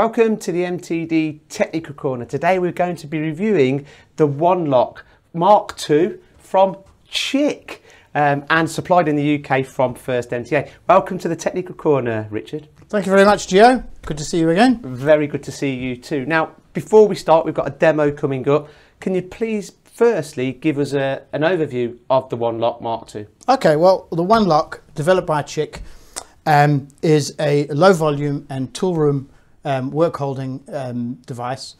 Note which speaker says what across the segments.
Speaker 1: Welcome to the MTD Technical Corner. Today we're going to be reviewing the One-Lok Mark II from Chick um, and supplied in the UK from First MTA. Welcome to the Technical Corner, Richard.
Speaker 2: Thank you very much, Gio. Good to see you again.
Speaker 1: Very good to see you too. Now, before we start, we've got a demo coming up. Can you please firstly give us a, an overview of the One-Lok Mark II?
Speaker 2: Okay, well, the One-Lok, developed by Chick, um, is a low volume and tool room um, work holding um, device.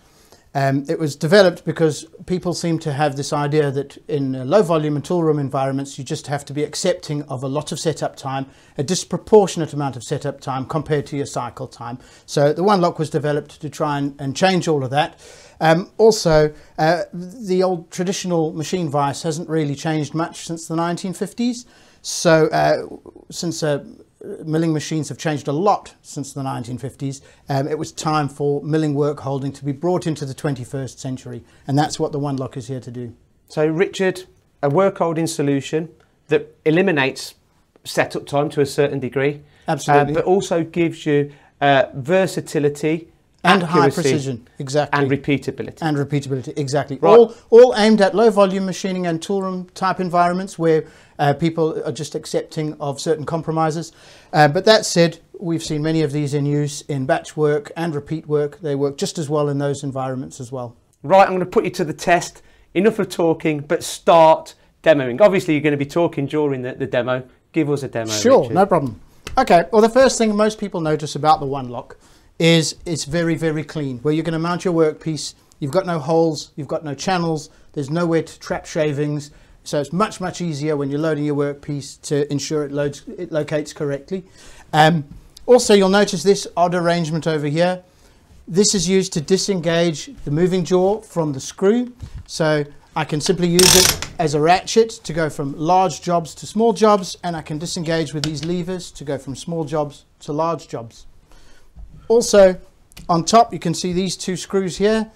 Speaker 2: Um, it was developed because people seem to have this idea that in low volume and tool room environments, you just have to be accepting of a lot of setup time, a disproportionate amount of setup time compared to your cycle time. So the One-Lok was developed to try and, and change all of that. Um, also, uh, the old traditional machine vice hasn't really changed much since the 1950s. So uh, since uh, milling machines have changed a lot since the 1950s. Um, it was time for milling work holding to be brought into the 21st century, and that's what the One-Lok is here to do.
Speaker 1: So, Richard, a work holding solution that eliminates setup time to a certain degree,
Speaker 2: absolutely,
Speaker 1: uh, but also gives you uh, versatility
Speaker 2: and high precision, exactly,
Speaker 1: and repeatability,
Speaker 2: and repeatability, exactly. Right. All all aimed at low volume machining and toolroom type environments where uh, people are just accepting of certain compromises. Uh, but that said, we've seen many of these in use in batch work and repeat work. They work just as well in those environments as well.
Speaker 1: Right, I'm going to put you to the test. Enough of talking, but start demoing. Obviously, you're going to be talking during the, the demo. Give us a demo.
Speaker 2: Sure,
Speaker 1: Richard.
Speaker 2: no problem. Okay, well, the first thing most people notice about the One-Lok is it's very, very clean. Where you're going to mount your workpiece, you've got no holes, you've got no channels, there's nowhere to trap shavings. So it's much, much easier when you're loading your workpiece to ensure it, loads, it locates correctly. Um, also, you'll notice this odd arrangement over here. This is used to disengage the moving jaw from the screw. So I can simply use it as a ratchet to go from large jobs to small jobs, and I can disengage with these levers to go from small jobs to large jobs. Also, on top, you can see these two screws here.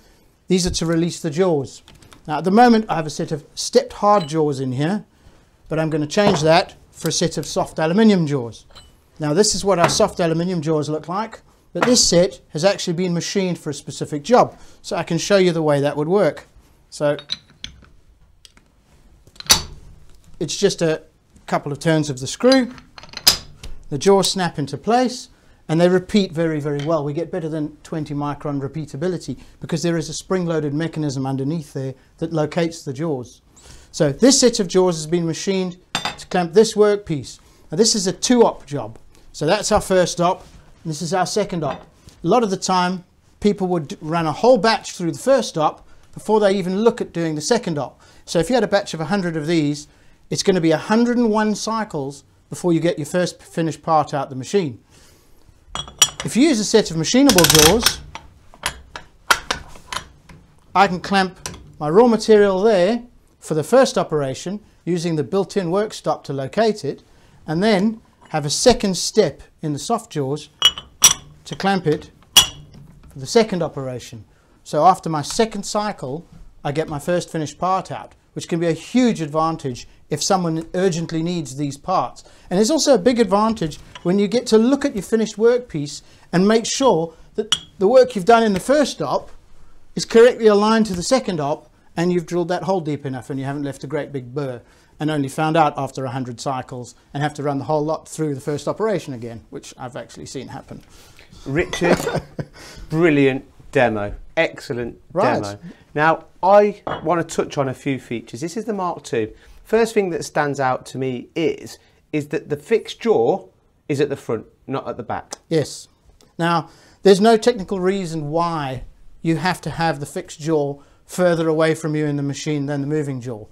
Speaker 2: These are to release the jaws. Now, at the moment, I have a set of stepped hard jaws in here, but I'm going to change that for a set of soft aluminium jaws. Now, this is what our soft aluminium jaws look like, but this set has actually been machined for a specific job. So I can show you the way that would work. So it's just a couple of turns of the screw. The jaws snap into place and they repeat very, very well. We get better than 20 micron repeatability because there is a spring-loaded mechanism underneath there that locates the jaws. So this set of jaws has been machined to clamp this workpiece. Now this is a two-op job. So that's our first op, and this is our second op. A lot of the time, people would run a whole batch through the first op before they even look at doing the second op. So if you had a batch of 100 of these, it's going to be 101 cycles before you get your first finished part out the machine. If you use a set of machinable jaws, I can clamp my raw material there for the first operation using the built-in work stop to locate it and then have a second step in the soft jaws to clamp it for the second operation. So after my second cycle I get my first finished part out which can be a huge advantage if someone urgently needs these parts. And there's also a big advantage when you get to look at your finished workpiece and make sure that the work you've done in the first op is correctly aligned to the second op and you've drilled that hole deep enough and you haven't left a great big burr and only found out after 100 cycles and have to run the whole lot through the first operation again, which I've actually seen happen.
Speaker 1: Richard, brilliant demo. Excellent right. demo. Now, I want to touch on a few features. This is the Mark II. First thing that stands out to me is, is that the fixed jaw is at the front, not at the back.
Speaker 2: Yes. Now, there's no technical reason why you have to have the fixed jaw further away from you in the machine than the moving jaw.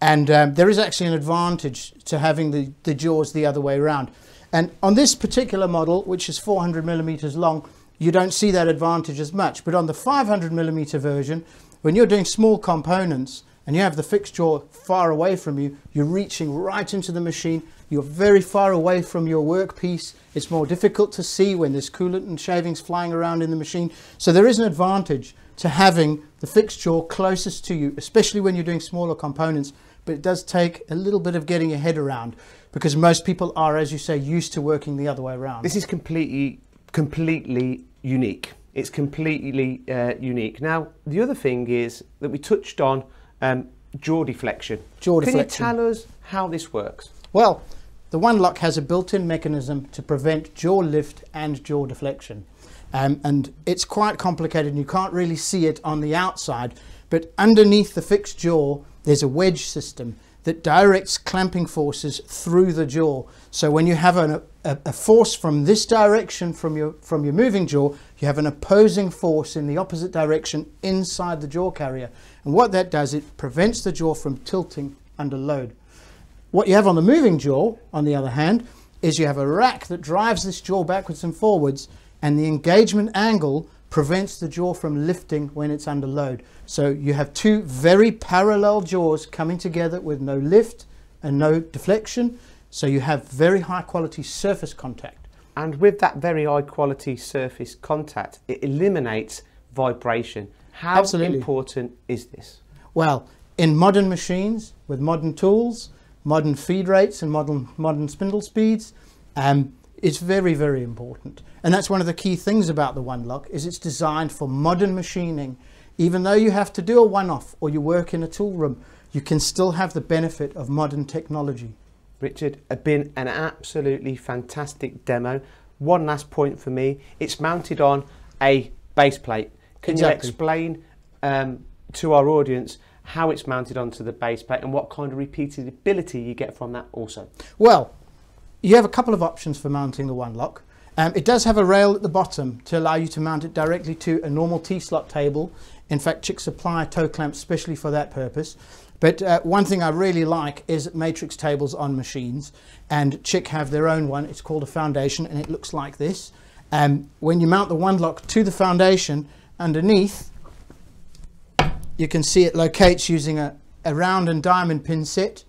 Speaker 2: And um, there is actually an advantage to having the, the jaws the other way around. And on this particular model, which is 400 millimeters long, you don't see that advantage as much. But on the 500 millimeter version, when you're doing small components and you have the fixed jaw far away from you, you're reaching right into the machine. You're very far away from your workpiece. It's more difficult to see when there's coolant and shavings flying around in the machine. So there is an advantage to having the fixed jaw closest to you, especially when you're doing smaller components. But it does take a little bit of getting your head around because most people are, as you say, used to working the other way around.
Speaker 1: This is completely completely unique. It's completely uh, unique. Now, the other thing is that we touched on um, jaw deflection.
Speaker 2: Jaw
Speaker 1: Can
Speaker 2: deflection.
Speaker 1: you tell us how this works?
Speaker 2: Well, the One Lok has a built-in mechanism to prevent jaw lift and jaw deflection. Um, and it's quite complicated and you can't really see it on the outside, but underneath the fixed jaw, there's a wedge system that directs clamping forces through the jaw. So when you have an, a, a force from this direction from your, from your moving jaw, you have an opposing force in the opposite direction inside the jaw carrier. And what that does, it prevents the jaw from tilting under load. What you have on the moving jaw, on the other hand, is you have a rack that drives this jaw backwards and forwards, and the engagement angle prevents the jaw from lifting when it's under load. So you have two very parallel jaws coming together with no lift and no deflection. So you have very high quality surface contact.
Speaker 1: And with that very high quality surface contact, it eliminates vibration. How
Speaker 2: Absolutely.
Speaker 1: important is this?
Speaker 2: Well, in modern machines with modern tools, modern feed rates and modern modern spindle speeds, um, it's very very important. And that's one of the key things about the One Lok is it's designed for modern machining. Even though you have to do a one-off or you work in a tool room, you can still have the benefit of modern technology.
Speaker 1: Richard, it's been an absolutely fantastic demo. One last point for me it's mounted on a base plate. Can
Speaker 2: Exactly.
Speaker 1: you explain um, to our audience how it's mounted onto the base plate and what kind of repeatability you get from that also?
Speaker 2: Well, you have a couple of options for mounting the One Lok. Um, it does have a rail at the bottom to allow you to mount it directly to a normal T-slot table. In fact, Chick supply toe clamps specially for that purpose. But uh, one thing I really like is matrix tables on machines, and Chick have their own one. It's called a foundation, and it looks like this. Um, when you mount the One Lok to the foundation, underneath, you can see it locates using a, a round and diamond pin set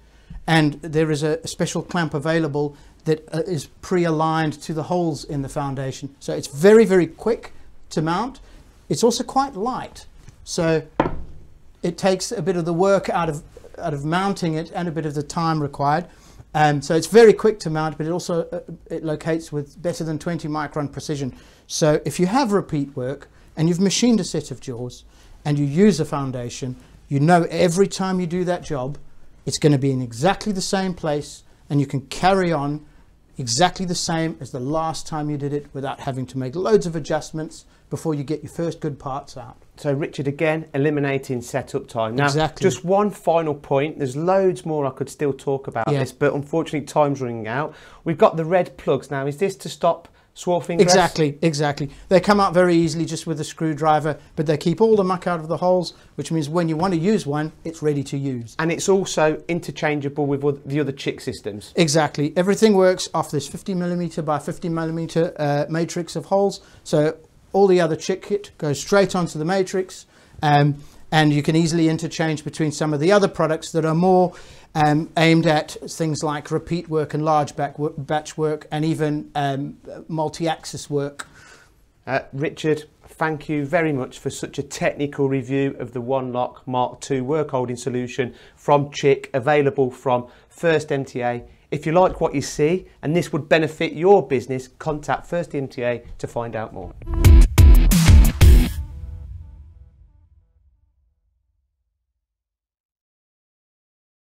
Speaker 2: and there is a, a special clamp available that uh, is pre-aligned to the holes in the foundation. So it's very, very quick to mount. It's also quite light. So it takes a bit of the work out of, out of mounting it and a bit of the time required. Um, so it's very quick to mount, but it also uh, it locates with better than 20 micron precision. So if you have repeat work and you've machined a set of jaws and you use a foundation, you know every time you do that job, it's going to be in exactly the same place and you can carry on exactly the same as the last time you did it without having to make loads of adjustments before you get your first good parts out.
Speaker 1: So, Richard, again, eliminating setup time. Now,
Speaker 2: Exactly.
Speaker 1: just one final point. There's loads more I could still talk about
Speaker 2: Yeah.
Speaker 1: this, but unfortunately, time's running out. We've got the red plugs now. Is this to stop swarfing? grass?
Speaker 2: Exactly, exactly. They come out very easily just with a screwdriver, but they keep all the muck out of the holes, which means when you want to use one, it's ready to use.
Speaker 1: And it's also interchangeable with the other Chick systems.
Speaker 2: Exactly. Everything works off this 50 millimeter by 50 millimeter uh, matrix of holes. So all the other Chick kit goes straight onto the matrix. Um, and you can easily interchange between some of the other products that are more um, aimed at things like repeat work and large batch work and even um, multi-axis work.
Speaker 1: Uh, Richard, thank you very much for such a technical review of the One Lok Mark II work holding solution from Chick, available from First MTA. If you like what you see and this would benefit your business, contact First MTA to find out more.